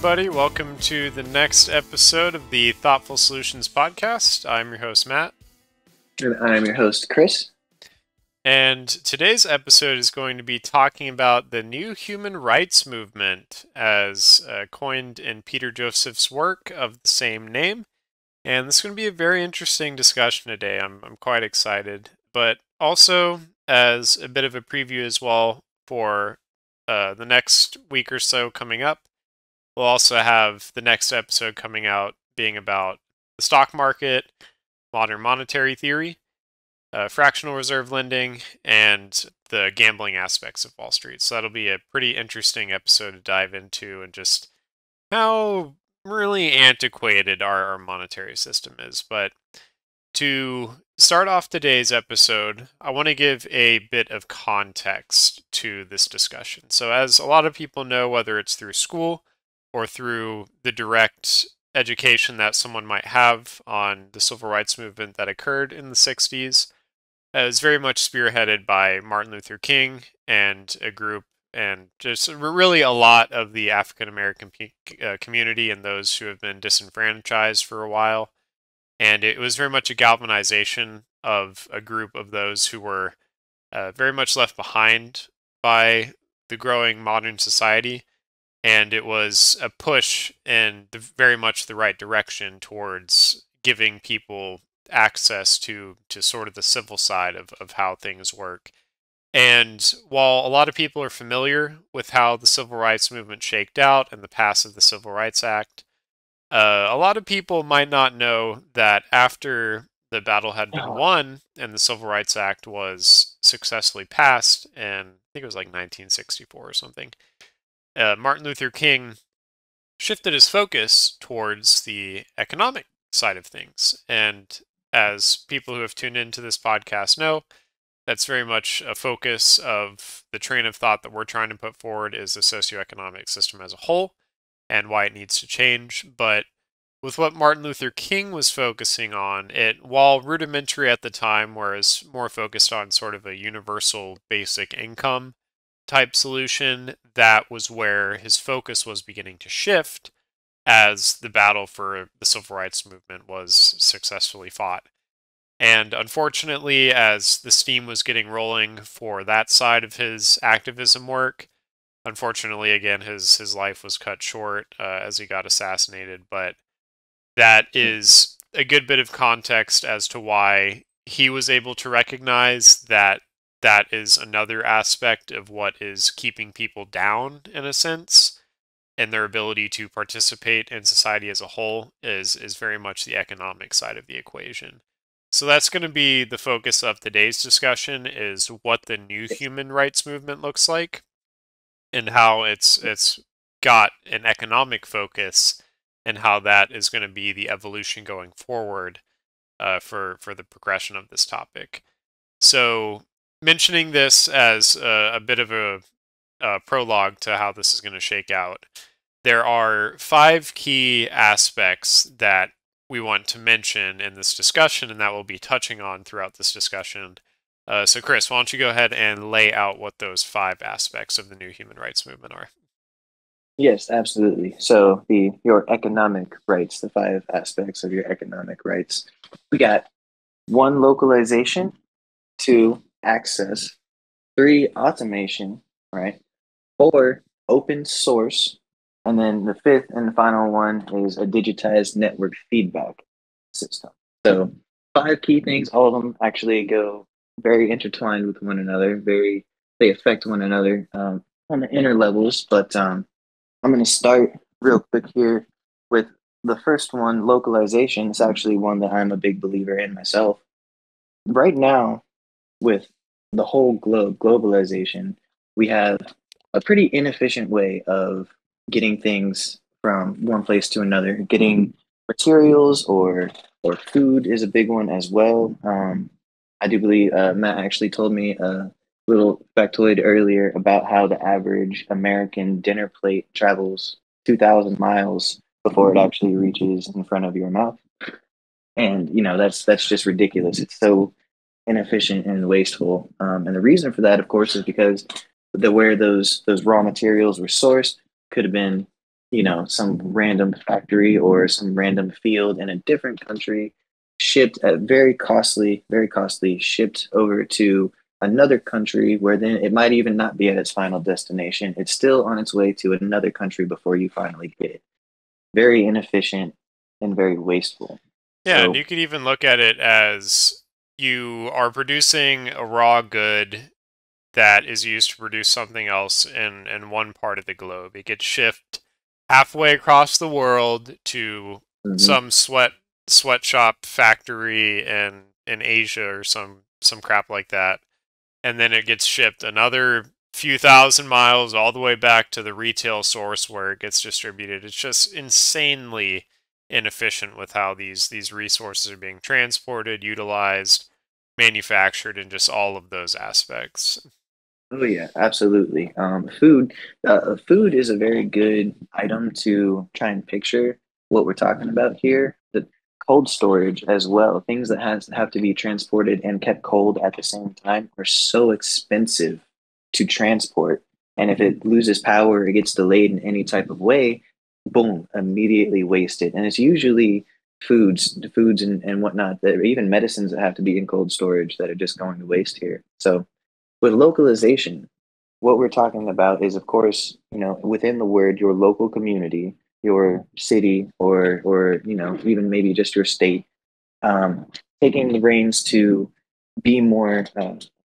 Everybody, welcome to the next episode of the Thoughtful Solutions Podcast. I'm your host, Matt. And I'm your host, Chris. And today's episode is going to be talking about the new human rights movement as uh, coined in Peter Joseph's work of the same name. And this is going to be a very interesting discussion today. I'm, I'm quite excited. But also, as a bit of a preview as well for uh, the next week or so coming up, we'll also have the next episode coming out being about the stock market, modern monetary theory, uh, fractional reserve lending, and the gambling aspects of Wall Street. So that'll be a pretty interesting episode to dive into and just how really antiquated our, our monetary system is. But to start off today's episode, I want to give a bit of context to this discussion. So, as a lot of people know, whether it's through school or through the direct education that someone might have on the civil rights movement that occurred in the 60s, it was very much spearheaded by Martin Luther King and a group and just really a lot of the African American uh, community and those who have been disenfranchised for a while. And it was very much a galvanization of a group of those who were uh, very much left behind by the growing modern society. And it was a push in the, very much the right direction towards giving people access to to sort of the civil side of, of how things work and while a lot of people are familiar with how the civil rights movement shaked out and the pass of the Civil Rights Act, uh, a lot of people might not know that after the battle had been uh-huh. won and the Civil Rights Act was successfully passed, and I think it was like 1964 or something, uh, Martin Luther King shifted his focus towards the economic side of things. And as people who have tuned into this podcast know, that's very much a focus of the train of thought that we're trying to put forward is the socioeconomic system as a whole and why it needs to change. But with what Martin Luther King was focusing on, it while rudimentary at the time, whereas more focused on sort of a universal basic income type solution, that was where his focus was beginning to shift as the battle for the civil rights movement was successfully fought. And unfortunately, as the steam was getting rolling for that side of his activism work, unfortunately, again, his his life was cut short uh, as he got assassinated. But that hmm. a good bit of context as to why he was able to recognize that that is another aspect of what is keeping people down in a sense and their ability to participate in society as a whole is is very much the economic side of the equation. So that's going to be the focus of today's discussion is what the new human rights movement looks like and how it's it's got an economic focus and how that is going to be the evolution going forward uh, for for the progression of this topic. So mentioning this as a, a bit of a, a prologue to how this is going to shake out, there are five key aspects that we want to mention in this discussion, and that we'll be touching on throughout this discussion. Uh, so, Chris, why don't you go ahead and lay out what those five aspects of the new human rights movement are? Yes, absolutely. So, the your economic rights, the five aspects of your economic rights, we got one localization, two access, three automation, right? Four open source, and then the fifth and final one is a digitized network feedback system. So five key things, all of them actually go very intertwined with one another, very they affect one another um, on the inner levels. But um, I'm going to start real quick here with the first one, localization. It's actually one that I'm a big believer in myself. Right now, with the whole globe, globalization, we have a pretty inefficient way of getting things from one place to another. Getting materials or or food is a big one as well. Um, I do believe uh, Matt actually told me a little factoid earlier about how the average American dinner plate travels 2,000 miles before it actually reaches in front of your mouth. And you know that's that's just ridiculous. It's so inefficient and wasteful. Um, and the reason for that, of course, is because the where those those raw materials were sourced could have been you know, some random factory or some random field in a different country, shipped at very costly, very costly, shipped over to another country where then it might even not be at its final destination. It's still on its way to another country before you finally get it. Very inefficient and very wasteful. Yeah, So- and you could even look at it as you are producing a raw good that is used to produce something else in, in one part of the globe. It gets shipped halfway across the world to Mhm. some sweat sweatshop factory in in Asia or some some crap like that. And then it gets shipped another few thousand miles all the way back to the retail source where it gets distributed. It's just insanely inefficient with how these these resources are being transported, utilized, manufactured, and just all of those aspects. Oh yeah, absolutely. Um, food, uh, food is a very good item to try and picture what we're talking about here. The cold storage as well, things that has have to be transported and kept cold at the same time are so expensive to transport. And if it loses power, it gets delayed in any type of way, boom, immediately wasted. And it's usually foods, foods and, and whatnot, that even medicines that have to be in cold storage that are just going to waste here. So with localization, what we're talking about is, of course, you know, within the word, your local community, your city, or or you know, even maybe just your state, um, taking the reins to be more uh,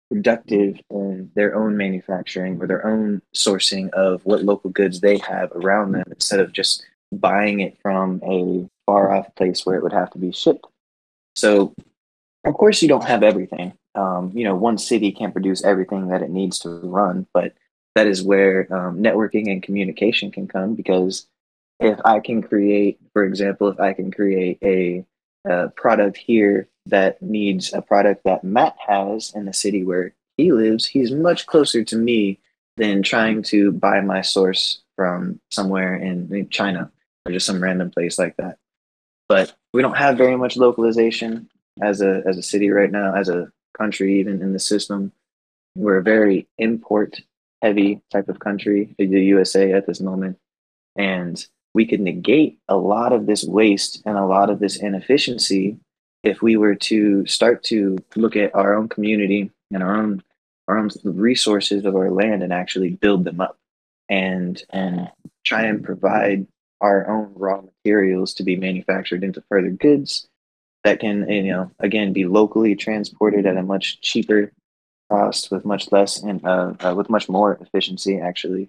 productive in their own manufacturing or their own sourcing of what local goods they have around them, instead of just buying it from a far off place where it would have to be shipped. So, of course, you don't have everything um, you know, one city can't produce everything that it needs to run, but that is where um, networking and communication can come because if I can create, for example, if I can create a, a product here that needs a product that Matt has in the city where he lives, he's much closer to me than trying to buy my source from somewhere in, in China or just some random place like that. But we don't have very much localization as a as a city right now, as a country, even in the system. We're a very import heavy type of country, the USA at this moment. And we could negate a lot of this waste and a lot of this inefficiency if we were to start to look at our own community and our own our own resources of our land and actually build them up and and try and provide our own raw materials to be manufactured into further goods that can you know again be locally transported at a much cheaper cost with much less and uh, uh, with much more efficiency actually.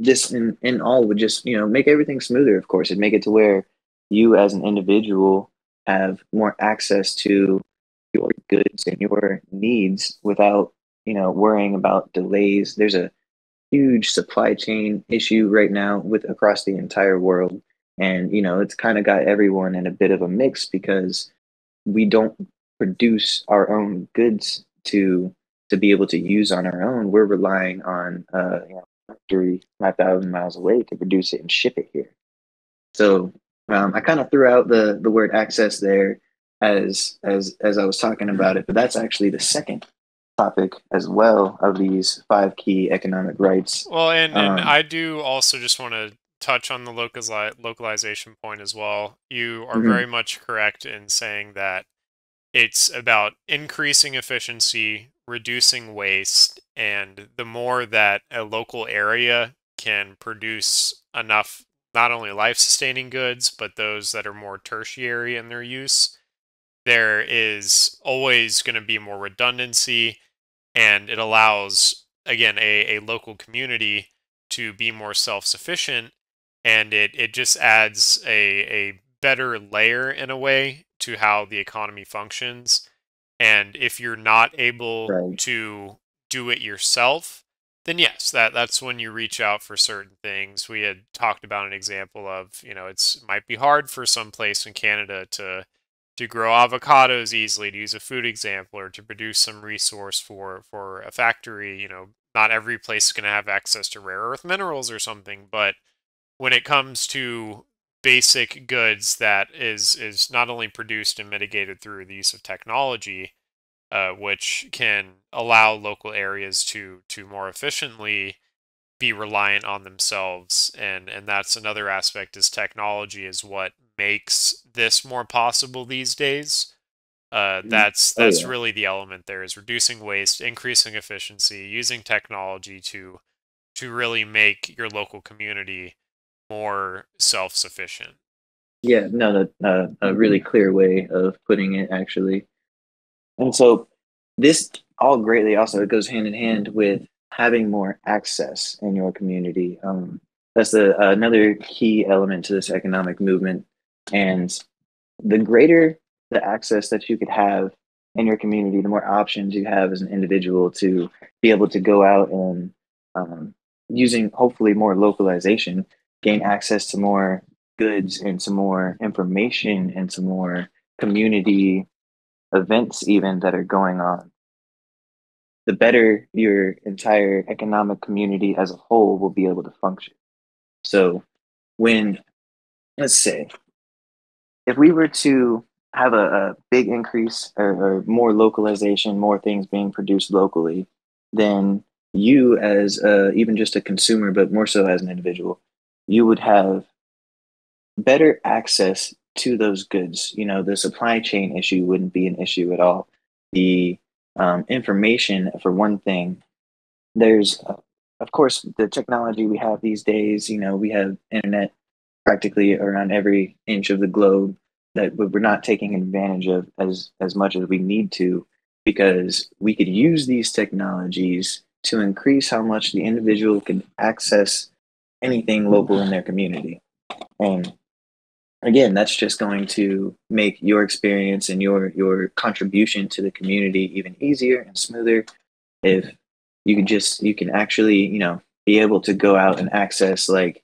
This in, in all would just you know make everything smoother of course. It'd make it to where you as an individual have more access to your goods and your needs without you know worrying about delays. There's a huge supply chain issue right now with across the entire world. And you know it's kind of got everyone in a bit of a mix because we don't produce our own goods to to be able to use on our own. We're relying on uh you know, factory 5000 miles away to produce it and ship it here. So um, i kind of threw out the the word access there as as as i was talking about it but that's actually the second topic as well of these five key economic rights Well, and, and Um, I do also just want to touch on the localize, localization point as well. You are Mhm. very much correct in saying that it's about increasing efficiency, reducing waste, and the more that a local area can produce enough not only life sustaining goods, but those that are more tertiary in their use, there is always going to be more redundancy and it allows again a, a local community to be more self-sufficient and it, it just adds a, a better layer in a way to how the economy functions and if you're not able Right. to do it yourself then yes that that's when you reach out for certain things we had talked about an example of you know it's might be hard for some place in canada to to grow avocados easily to use a food example or to produce some resource for for a factory you know not every place is going to have access to rare earth minerals or something but when it comes to basic goods that is is not only produced and mitigated through the use of technology uh, which can allow local areas to to more efficiently be reliant on themselves and and that's another aspect is technology is what makes this more possible these days uh, Mm. that's Oh that's yeah. really the element there is reducing waste increasing efficiency using technology to to really make your local community more self-sufficient Yeah, no, no, uh, a really clear way of putting it, actually. And so this all greatly also it goes hand in hand with having more access in your community. Um, that's the another key element to this economic movement. And the greater the access that you could have in your community, the more options you have as an individual to be able to go out and um, using hopefully more localization, gain access to more goods and some more information and some more community events even that are going on. The better your entire economic community as a whole will be able to function. So when let's say if we were to have a, a big increase or, or more localization more things being produced locally then you as even just a consumer but more so as an individual you would have better access to those goods. You know, the supply chain issue wouldn't be an issue at all. The um, information, for one thing, there's, uh, of course, the technology we have these days. You know, we have internet practically around every inch of the globe that we're not taking advantage of as as much as we need to, because we could use these technologies to increase how much the individual can access anything local in their community. And again that's just going to make your experience and your your contribution to the community even easier and smoother if you can just you can actually you know be able to go out and access like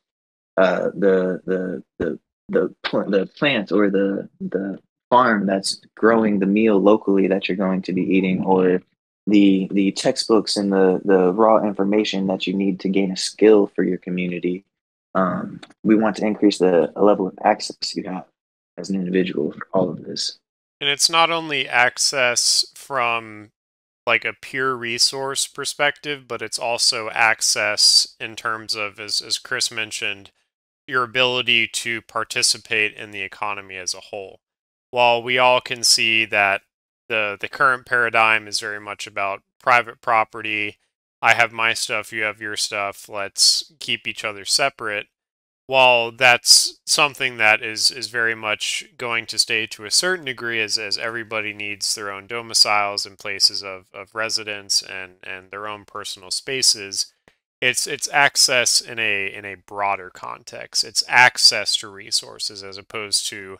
uh the the the the pl- the plant or the the farm that's growing the meal locally that you're going to be eating or the the textbooks and the the raw information that you need to gain a skill for your community um, we want to increase the level of access you have as an individual for all of this. and it's not only access from like a pure resource perspective, but it's also access in terms of, as, as Chris mentioned, your ability to participate in the economy as a whole. While we all can see that the the current paradigm is very much about private property, I have my stuff, you have your stuff, let's keep each other separate. While that's something that is is very much going to stay to a certain degree as as everybody needs their own domiciles and places of, of residence and, and their own personal spaces, it's it's access in a in a broader context. It's access to resources as opposed to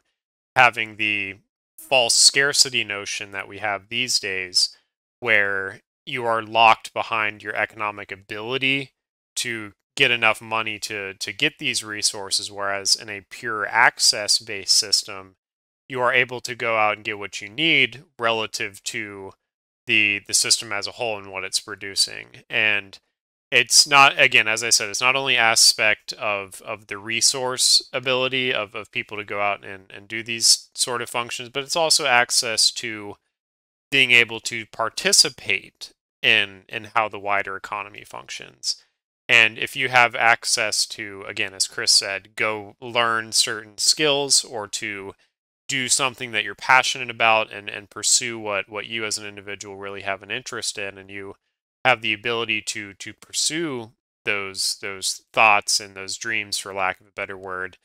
having the false scarcity notion that we have these days where you are locked behind your economic ability to get enough money to to get these resources whereas in a pure access based system you are able to go out and get what you need relative to the the system as a whole and what it's producing and it's not again as i said it's not only aspect of of the resource ability of, of people to go out and, and do these sort of functions but it's also access to being able to participate in in how the wider economy functions. And if you have access to again as chris said go learn certain skills or to do something that you're passionate about and and pursue what what you as an individual really have an interest in and you have the ability to to pursue those those thoughts and those dreams for lack of a better word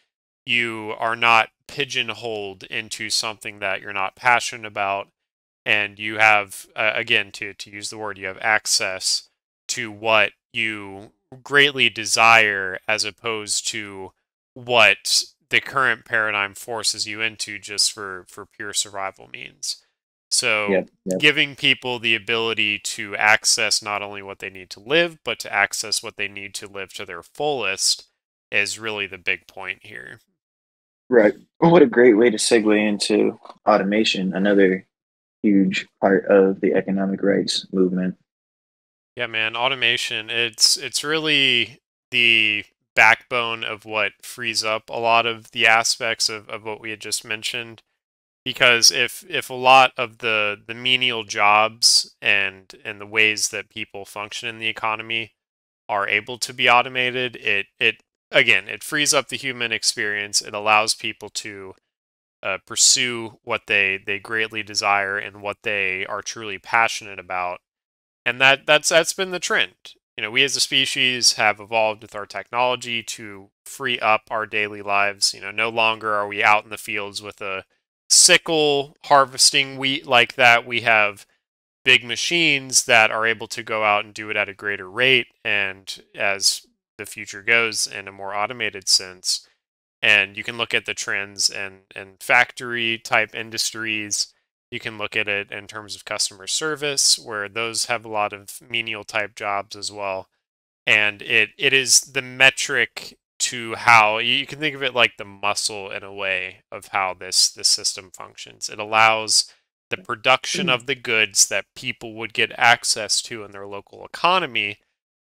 you are not pigeonholed into something that you're not passionate about. And you have uh, again to to use the word you have access to what you greatly desire as opposed to what the current paradigm forces you into just for for pure survival means so Yep, yep. giving people the ability to access not only what they need to live but to access what they need to live to their fullest is really the big point here Right. What a great way to segue into automation, another huge part of the economic rights movement. Yeah, man, automation, it's it's really the backbone of what frees up a lot of the aspects of, of what we had just mentioned. Because if if a lot of the the menial jobs and and the ways that people function in the economy are able to be automated, it it again it frees up the human experience. It allows people to uh, pursue what they they greatly desire and what they are truly passionate about, and that that's that's been the trend. You know, we as a species have evolved with our technology to free up our daily lives. You know, no longer are we out in the fields with a sickle harvesting wheat like that. We have big machines that are able to go out and do it at a greater rate and as the future goes in a more automated sense and you can look at the trends and and factory type industries you can look at it in terms of customer service where those have a lot of menial type jobs as well and it it is the metric to how you can think of it like the muscle in a way of how this this system functions. It allows the production mm. of the goods that people would get access to in their local economy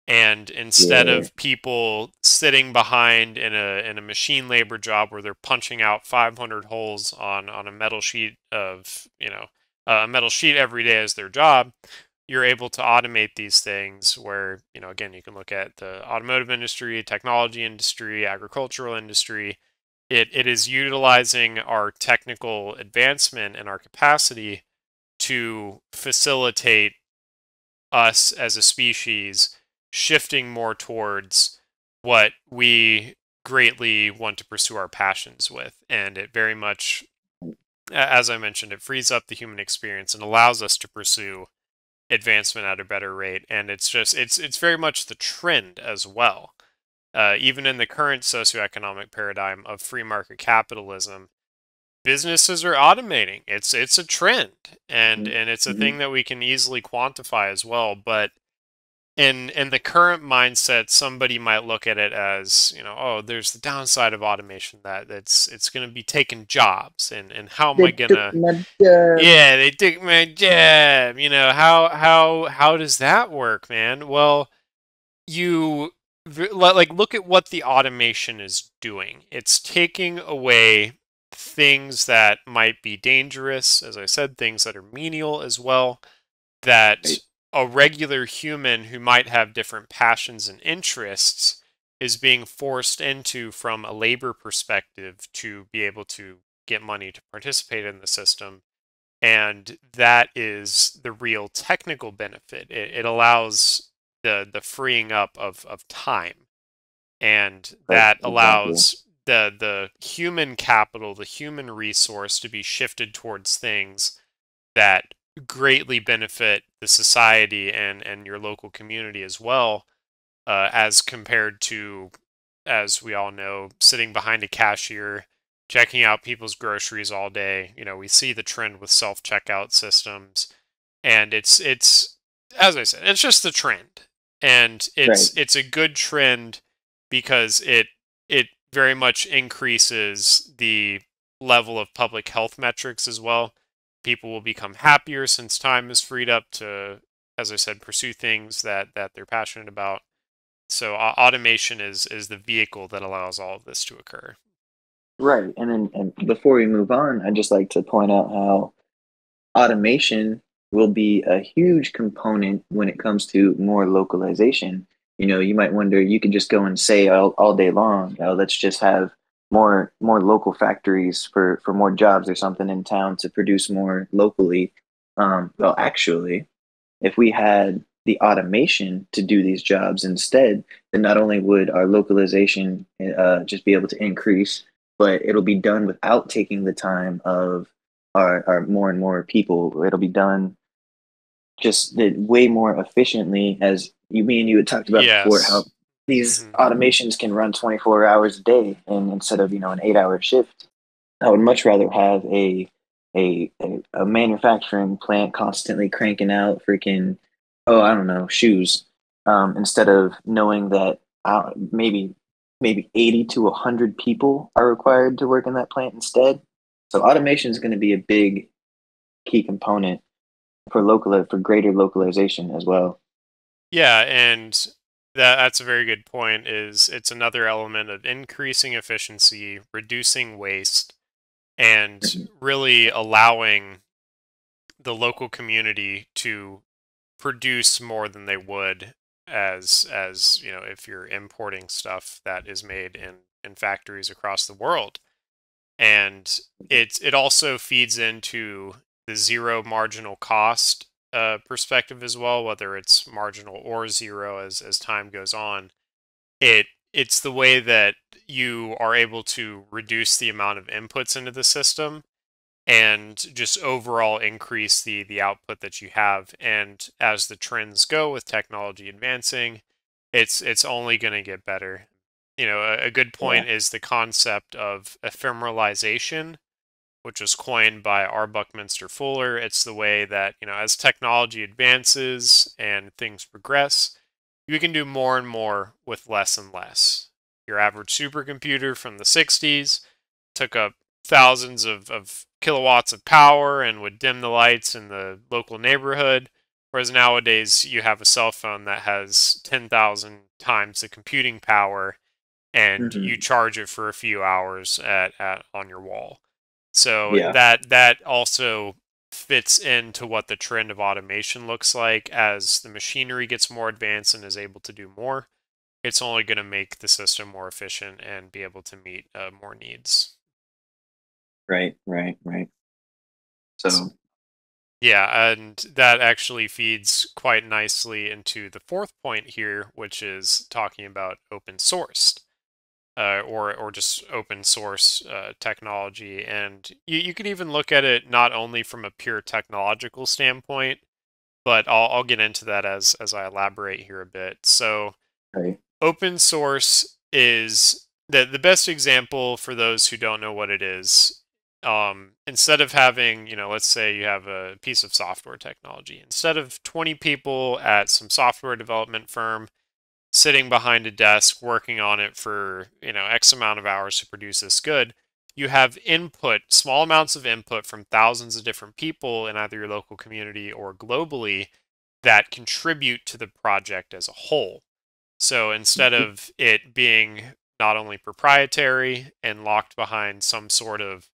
and instead yeah. of people sitting behind in a in a machine labor job where they're punching out 500 holes on on a metal sheet of you know a metal sheet every day as their job you're able to automate these things where you know again you can look at the automotive industry technology industry agricultural industry it, it is utilizing our technical advancement and our capacity to facilitate us as a species shifting more towards what we greatly want to pursue our passions with. And it very much, as I mentioned, it frees up the human experience and allows us to pursue advancement at a better rate. And it's just, it's, it's very much the trend as well. Uh, even in the current socioeconomic paradigm of free market capitalism, businesses are automating. It's it's a trend, and mm-hmm. and it's a mm-hmm. thing that we can easily quantify as well. But in in the current mindset, somebody might look at it as you know, oh, there's the downside of automation that it's it's going to be taking jobs, and and how am they I gonna? Yeah, they took my job. You know how how how does that work, man? Well, you like look at what the automation is doing. It's taking away things that might be dangerous, as I said, things that are menial as well, that a regular human who might have different passions and interests is being forced into from a labor perspective to be able to get money to participate in the system. And that is the real technical benefit. It, it allows the the freeing up of, of time. And that allows the the human capital, the human resource to be shifted towards things that greatly benefit the society and and your local community as well uh, as compared to as we all know sitting behind a cashier checking out people's groceries all day. You know we see the trend with self checkout systems and it's it's as i said it's just the trend. And it's right. it's a good trend because it it very much increases the level of public health metrics as well people will become happier since time is freed up to as i said pursue things that that they're passionate about. So uh, automation is is the vehicle that allows all of this to occur. Right and then and before we move on i'd just like to point out how automation will be a huge component when it comes to more localization. You know you might wonder you could just go and say all, all day long oh, let's just have more more local factories for for more jobs or something in town to produce more locally um, well actually if we had the automation to do these jobs instead then not only would our localization uh, just be able to increase but it'll be done without taking the time of our, our more and more people it'll be done just way more efficiently as you me and you had talked about yes. before how these mm-hmm. automations can run 24 hours a day and instead of you know an eight hour shift i would much rather have a a, a, manufacturing plant constantly cranking out freaking oh i don't know shoes um, instead of knowing that uh, maybe maybe 80 to 100 people are required to work in that plant instead so automation is going to be a big key component for local for greater localization as well yeah and that that's a very good point is it's another element of increasing efficiency reducing waste and really allowing the local community to produce more than they would as as you know if you're importing stuff that is made in in factories across the world. And it it also feeds into the zero marginal cost uh, perspective as well whether it's marginal or zero as as time goes on it it's the way that you are able to reduce the amount of inputs into the system and just overall increase the the output that you have and as the trends go with technology advancing it's it's only going to get better you know a, a good point yeah. is the concept of ephemeralization which was coined by R. Buckminster Fuller. It's the way that, you know, as technology advances and things progress, you can do more and more with less and less. Your average supercomputer from the 60s took up thousands of, of kilowatts of power and would dim the lights in the local neighborhood. Whereas nowadays, you have a cell phone that has 10,000 times the computing power and mm-hmm. you charge it for a few hours at, at on your wall. So yeah. that that also fits into what the trend of automation looks like. As the machinery gets more advanced and is able to do more it's only going to make the system more efficient and be able to meet uh, more needs. Right right right. So yeah and that actually feeds quite nicely into the fourth point here which is talking about open sourced uh, or or just open source uh, technology. And you, you could even look at it not only from a pure technological standpoint, but I'll, I'll get into that as as I elaborate here a bit. So, right. open source is the the best example for those who don't know what it is. Um, instead of having, you know, let's say you have a piece of software technology, instead of 20 people at some software development firm sitting behind a desk working on it for you know x amount of hours to produce this good you have input small amounts of input from thousands of different people in either your local community or globally that contribute to the project as a whole so instead mm-hmm. of it being not only proprietary and locked behind some sort of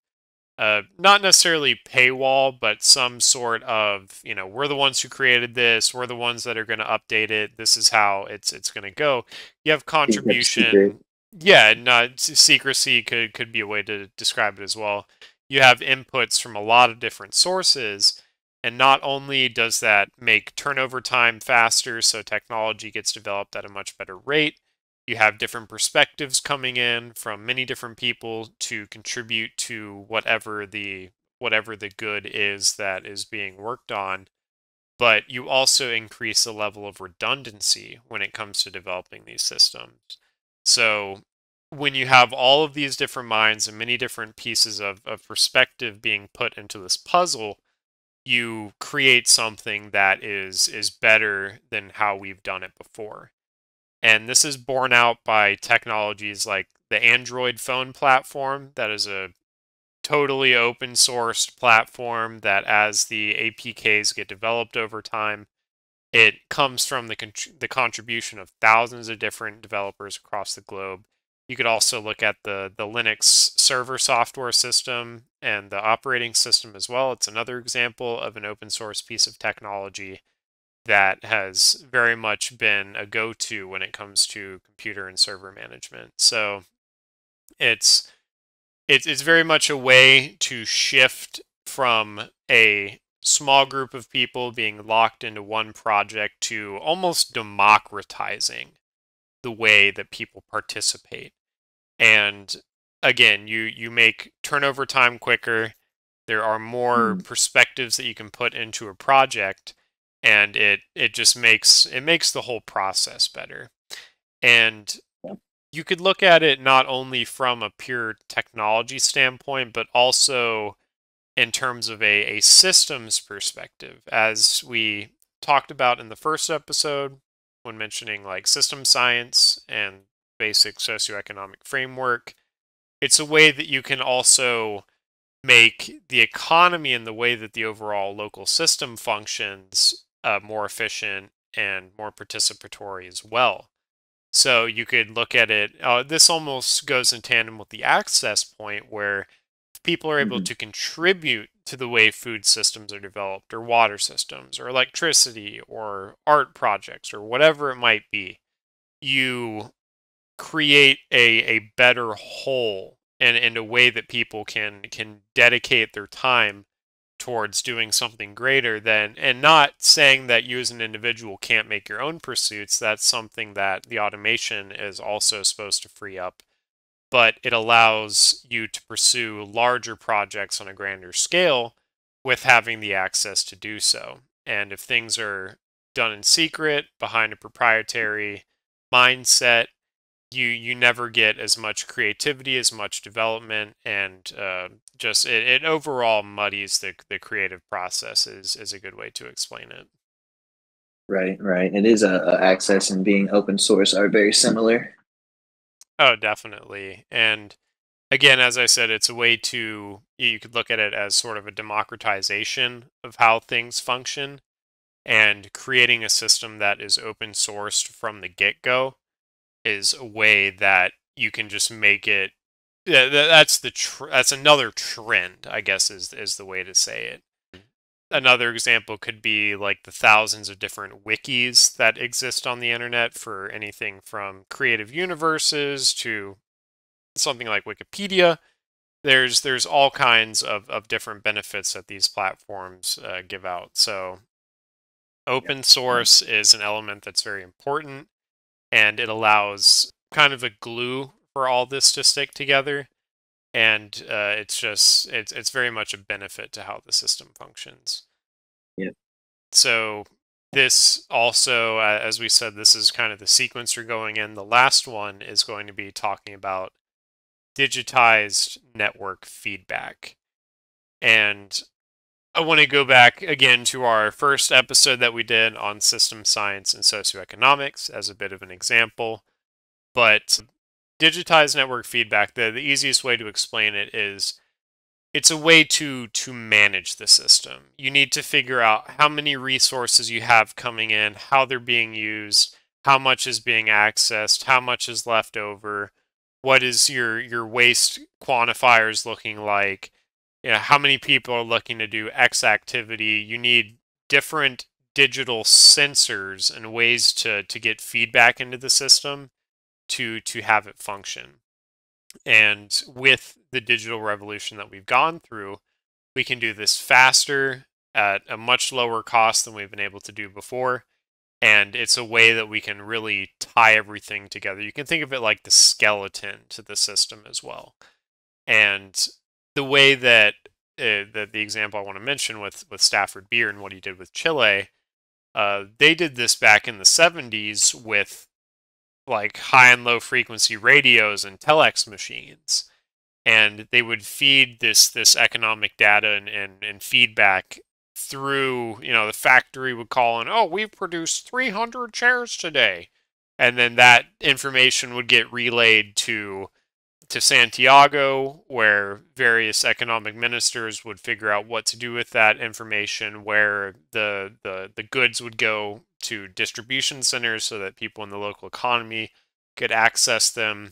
uh, not necessarily paywall, but some sort of, you know, we're the ones who created this. We're the ones that are going to update it. This is how it's it's going to go. You have contribution. Yeah, no, secrecy could could be a way to describe it as well. You have inputs from a lot of different sources, and not only does that make turnover time faster, so technology gets developed at a much better rate, you have different perspectives coming in from many different people to contribute to whatever the whatever the good is that is being worked on. But you also increase the level of redundancy when it comes to developing these systems. So when you have all of these different minds and many different pieces of, of perspective being put into this puzzle you create something that is is better than how we've done it before and this is borne out by technologies like the Android phone platform, that is a totally open sourced platform that, as the APKs get developed over time, it comes from the, the contribution of thousands of different developers across the globe. You could also look at the, the Linux server software system and the operating system as well. It's another example of an open source piece of technology that has very much been a go-to when it comes to computer and server management. So it's it's it's very much a way to shift from a small group of people being locked into one project to almost democratizing the way that people participate. And again, you you make turnover time quicker. There are more mm. perspectives that you can put into a project and it it just makes it makes the whole process better. And you could look at it not only from a pure technology standpoint, but also in terms of a, a systems perspective. As we talked about in the first episode, when mentioning like system science and basic socioeconomic framework, it's a way that you can also make the economy and the way that the overall local system functions uh, more efficient and more participatory as well. So you could look at it. Uh, this almost goes in tandem with the access point, where people are able Mhm. to contribute to the way food systems are developed, or water systems, or electricity, or art projects, or whatever it might be, you create a, a better whole and in a way that people can can dedicate their time towards doing something greater than and not saying that you as an individual can't make your own pursuits that's something that the automation is also supposed to free up. But it allows you to pursue larger projects on a grander scale with having the access to do so. And if things are done in secret behind a proprietary mindset you you never get as much creativity, as much development, and uh, just it, it overall muddies the the creative process. Is is a good way to explain it. Right, right. It is a, a access and being open source are very similar. Oh, definitely. And again, as I said, it's a way to you could look at it as sort of a democratization of how things function and creating a system that is open sourced from the get go is a way that you can just make it yeah, that's the tr- that's another trend, I guess is is the way to say it. Another example could be like the thousands of different wikis that exist on the internet for anything from creative universes to something like Wikipedia. There's there's all kinds of, of different benefits that these platforms uh, give out. So open source is an element that's very important and it allows kind of a glue for all this to stick together. And uh, it's just it's it's very much a benefit to how the system functions. Yep. so this also uh, as we said this is kind of the sequence you're going in. The last one is going to be talking about digitized network feedback. And I want to go back again to our first episode that we did on system science and socioeconomics as a bit of an example. But digitized network feedback, the, the easiest way to explain it is it's a way to to manage the system. You need to figure out how many resources you have coming in, how they're being used, how much is being accessed, how much is left over, what is your your waste quantifiers looking like you know, how many people are looking to do X activity. You need different digital sensors and ways to to get feedback into the system to to have it function. And with the digital revolution that we've gone through, we can do this faster at a much lower cost than we've been able to do before. And it's a way that we can really tie everything together. You can think of it like the skeleton to the system as well. And the way that uh, the, the example I want to mention with, with Stafford Beer and what he did with Chile, uh, they did this back in the 70s with like high and low frequency radios and telex machines. And they would feed this this economic data and, and, and feedback through, you know, the factory would call in, oh, we've produced 300 chairs today. And then that information would get relayed to to Santiago, where various economic ministers would figure out what to do with that information, where the, the, the goods would go to distribution centers so that people in the local economy could access them.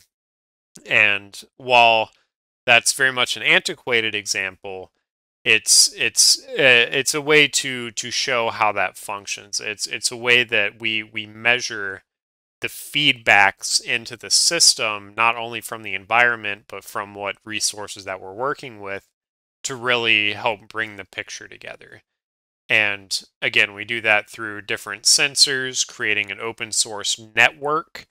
And while that's very much an antiquated example, it's it's uh, it's a way to to show how that functions. It's it's a way that we we measure the feedbacks into the system, not only from the environment, but from what resources that we're working with to really help bring the picture together. And again, we do that through different sensors, creating an open source network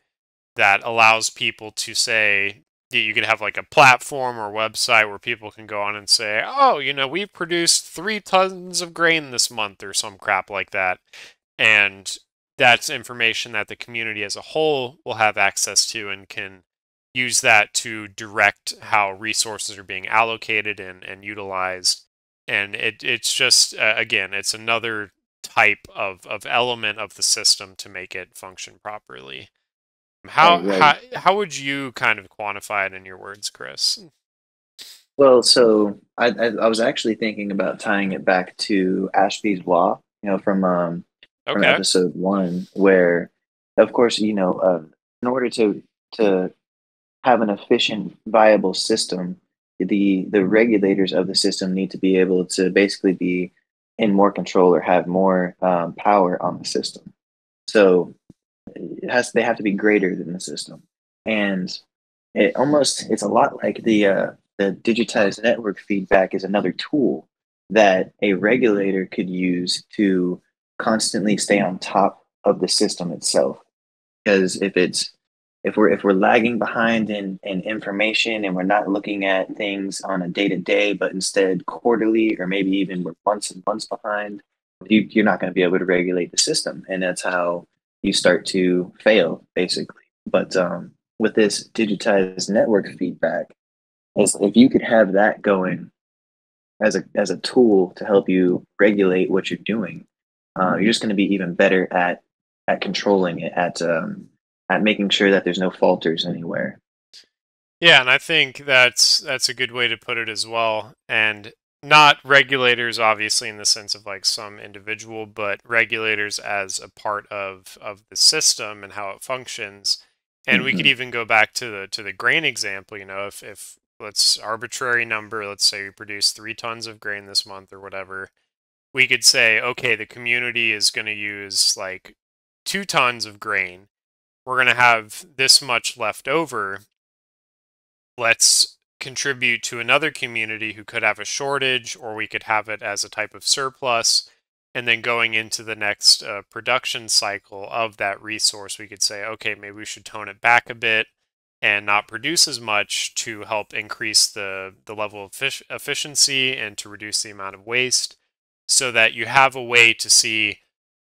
that allows people to say, you could have like a platform or website where people can go on and say, oh, you know, we've produced three tons of grain this month or some crap like that. And that's information that the community as a whole will have access to and can use that to direct how resources are being allocated and, and utilized. And it, it's just, uh, again, it's another type of, of element of the system to make it function properly. How, Right, how how would you kind of quantify it in your words, Chris? Well, so I, I I was actually thinking about tying it back to Ashby's law, you know, from um from episode one, where, of course, you know, uh, in order to to have an efficient, viable system, the the regulators of the system need to be able to basically be in more control or have more um, power on the system. So it has they have to be greater than the system, and it almost it's a lot like the uh, the digitized network feedback is another tool that a regulator could use to constantly stay on top of the system itself. Because if it's if we're if we're lagging behind in, in information and we're not looking at things on a day to day, but instead quarterly or maybe even we're months and months behind, you, you're not going to be able to regulate the system, and that's how you start to fail basically. But um, with this digitized network feedback, is if you could have that going as a as a tool to help you regulate what you're doing, uh, you're just going to be even better at at controlling it, at um, at making sure that there's no falters anywhere. Yeah, and I think that's that's a good way to put it as well. And not regulators obviously in the sense of like some individual, but regulators as a part of of the system and how it functions. And mm-hmm. we could mm-hmm. even go back to the to the grain example, you know, if if let's arbitrary number, let's say we produce 3 tons of grain this month or whatever, we could say okay, the community is going to use like 2 tons of grain we're going to have this much left over. Let's contribute to another community who could have a shortage, or we could have it as a type of surplus. And then going into the next uh, production cycle of that resource, we could say, okay, maybe we should tone it back a bit and not produce as much to help increase the, the level of efficiency and to reduce the amount of waste so that you have a way to see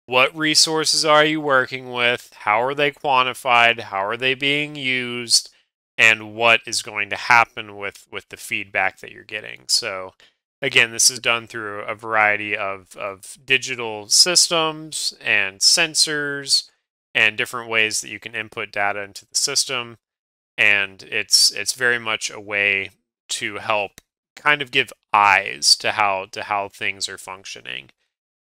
what resources are you working with? How are they quantified? How are they being used? And what is going to happen with, with the feedback that you're getting? So, again, this is done through a variety of, of digital systems and sensors and different ways that you can input data into the system. And it's it's very much a way to help kind of give eyes to how to how things are functioning.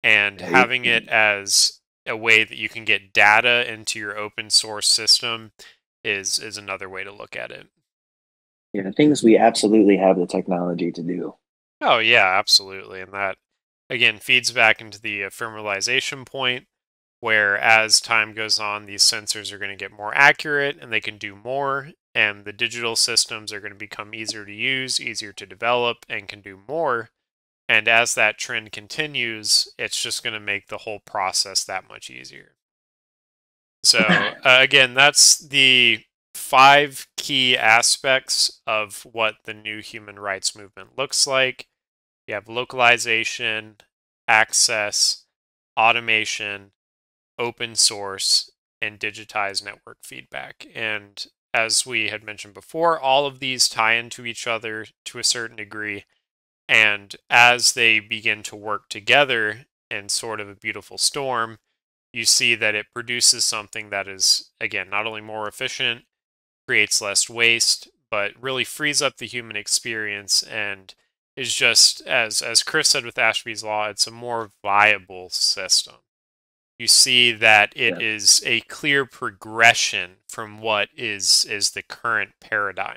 And having it mm-hmm. as a way that you can get data into your open source system is is another way to look at it. Yeah, things we absolutely have the technology to do. Oh yeah, absolutely, and that again feeds back into the uh, ephemeralization point, where as time goes on, these sensors are going to get more accurate and they can do more, and the digital systems are going to become easier to use, easier to develop, and can do more. And as that trend continues, it's just going to make the whole process that much easier. So, uh, again, that's the five key aspects of what the new human rights movement looks like. You have localization, access, automation, open source, and digitized network feedback. And as we had mentioned before, all of these tie into each other to a certain degree and as they begin to work together in sort of a beautiful storm, you see that it produces something that is, again, not only more efficient, creates less waste, but really frees up the human experience and is just, as, as Chris said with Ashby's Law, it's a more viable system. You see that it yeah. is a clear progression from what is is the current paradigm.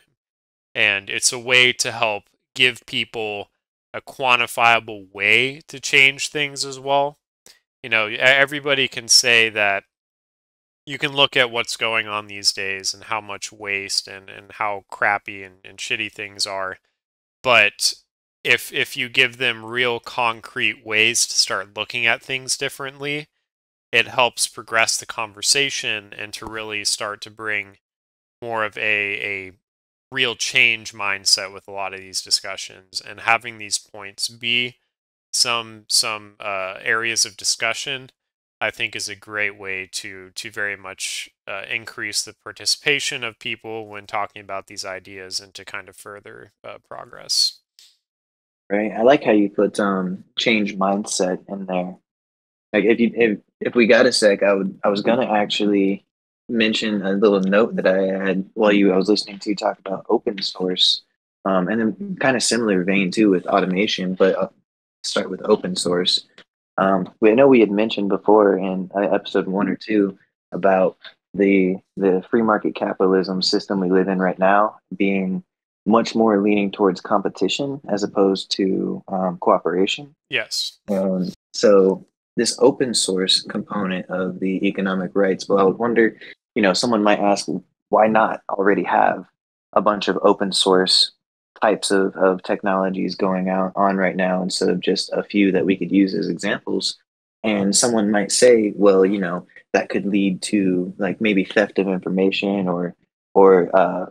And it's a way to help give people a quantifiable way to change things as well. You know, everybody can say that you can look at what's going on these days and how much waste and, and how crappy and, and shitty things are. But if if you give them real concrete ways to start looking at things differently, it helps progress the conversation and to really start to bring more of a, a real change mindset with a lot of these discussions and having these points be some some uh, areas of discussion I think is a great way to to very much uh, increase the participation of people when talking about these ideas and to kind of further uh, progress. Right. I like how you put um change mindset in there. Like if you if if we got a sec, I would I was gonna actually mention a little note that I had while you I was listening to you talk about open source, um, and then kind of similar vein too with automation, but I'll start with open source. Um, we I know we had mentioned before in uh, episode one or two about the the free market capitalism system we live in right now being much more leaning towards competition as opposed to um, cooperation. Yes. Um, so this open source component of the economic rights, well, I would wonder, you know, someone might ask, why not already have a bunch of open source types of, of technologies going out on right now instead of just a few that we could use as examples? And someone might say, well, you know, that could lead to like maybe theft of information or or uh,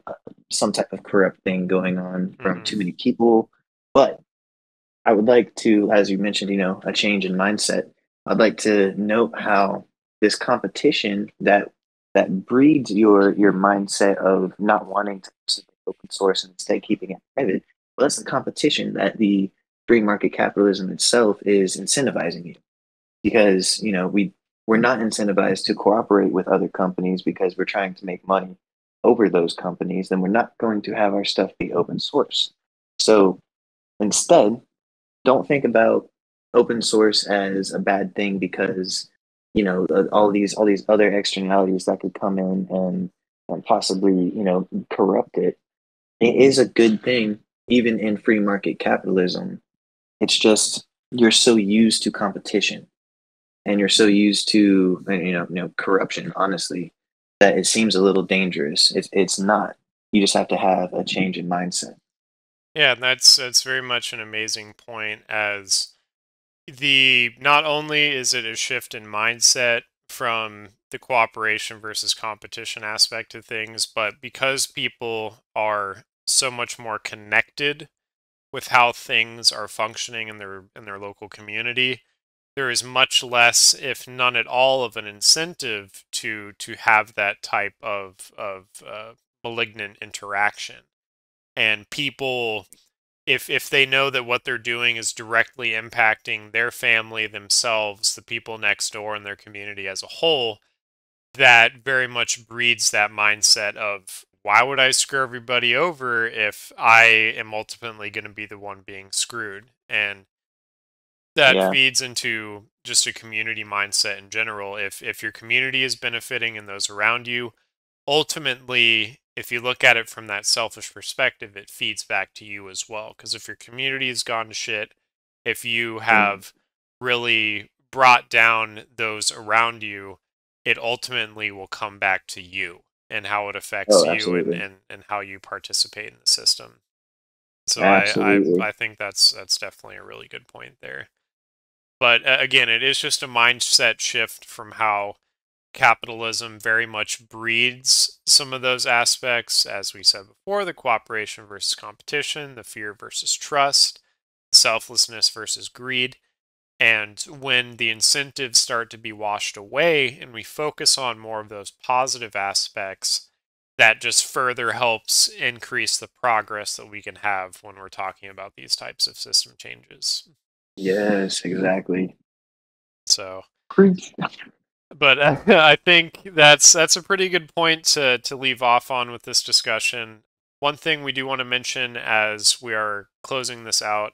some type of corrupt thing going on from mm-hmm. too many people. But I would like to, as you mentioned, you know, a change in mindset. I'd like to note how this competition that that breeds your your mindset of not wanting to open source and instead keeping it private. Well, that's the competition that the free market capitalism itself is incentivizing you, because you know we we're not incentivized to cooperate with other companies because we're trying to make money over those companies. Then we're not going to have our stuff be open source. So instead, don't think about open source as a bad thing because you know uh, all these all these other externalities that could come in and and possibly you know corrupt it. It is a good thing even in free market capitalism. It's just you're so used to competition and you're so used to uh, you know you know corruption honestly that it seems a little dangerous. It's it's not. You just have to have a change in mindset. Yeah that's that's very much an amazing point as the not only is it a shift in mindset from the cooperation versus competition aspect of things, but because people are so much more connected with how things are functioning in their in their local community, there is much less, if none at all, of an incentive to to have that type of of uh, malignant interaction, and people if if they know that what they're doing is directly impacting their family, themselves, the people next door, and their community as a whole, that very much breeds that mindset of why would I screw everybody over if I am ultimately going to be the one being screwed? And that yeah. feeds into just a community mindset in general. If if your community is benefiting and those around you, ultimately if you look at it from that selfish perspective, it feeds back to you as well. Because if your community has gone to shit, if you mm. have really brought down those around you, it ultimately will come back to you and how it affects oh, you and, and, and how you participate in the system. So I, I, I think that's that's definitely a really good point there. But uh, again, it is just a mindset shift from how capitalism very much breeds some of those aspects, as we said before the cooperation versus competition, the fear versus trust, selflessness versus greed. And when the incentives start to be washed away and we focus on more of those positive aspects, that just further helps increase the progress that we can have when we're talking about these types of system changes. Yes, exactly. So, Preach but uh, I think that's that's a pretty good point to to leave off on with this discussion. One thing we do want to mention as we are closing this out,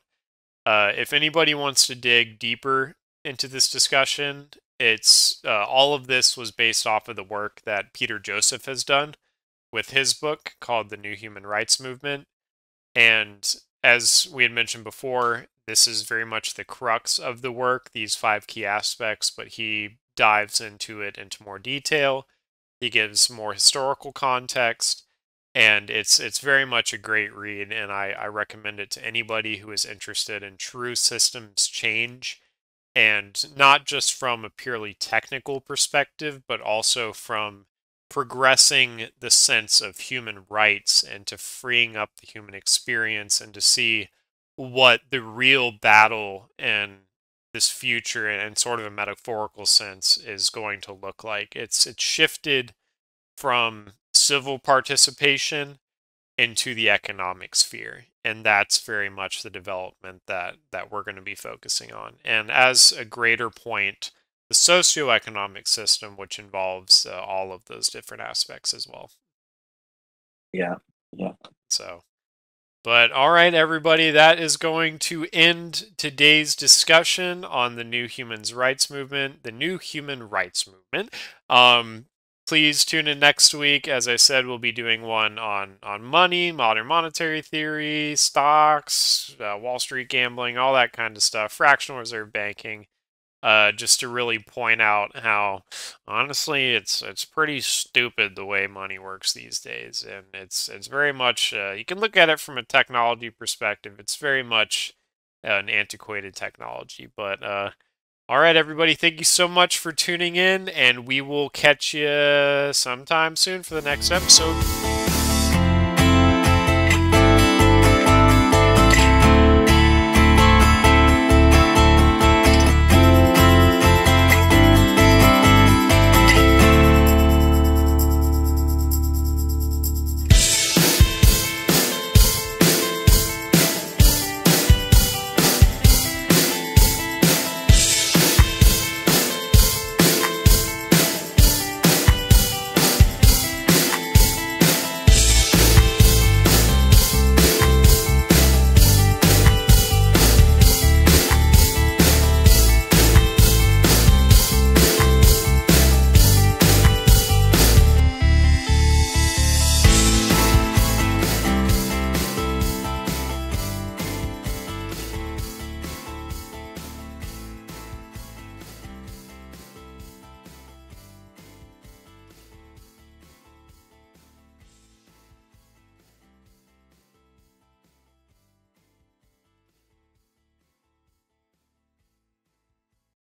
uh, if anybody wants to dig deeper into this discussion, it's uh, all of this was based off of the work that Peter Joseph has done with his book called The New Human Rights Movement, and as we had mentioned before, this is very much the crux of the work, these five key aspects, but he dives into it into more detail. He gives more historical context, and it's it's very much a great read, and I, I recommend it to anybody who is interested in true systems change, and not just from a purely technical perspective, but also from progressing the sense of human rights and to freeing up the human experience and to see what the real battle and this future and sort of a metaphorical sense is going to look like. It's it's shifted from civil participation into the economic sphere and that's very much the development that that we're going to be focusing on. And as a greater point the socioeconomic system which involves uh, all of those different aspects as well. Yeah yeah. So but all right, everybody, that is going to end today's discussion on the new human rights movement, the new human rights movement. Um, please tune in next week. As I said, we'll be doing one on on money, modern monetary theory, stocks, uh, Wall Street gambling, all that kind of stuff, fractional reserve banking. Uh, just to really point out how honestly it's it's pretty stupid the way money works these days, and it's it's very much uh, you can look at it from a technology perspective. It's very much an antiquated technology, but uh, all right, everybody, thank you so much for tuning in, and we will catch you sometime soon for the next episode.